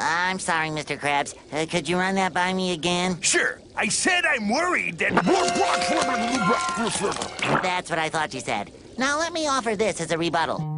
I'm sorry, Mr. Krabs. Uh, could you run that by me again? Sure. I said I'm worried that. That's what I thought you said. Now let me offer this as a rebuttal.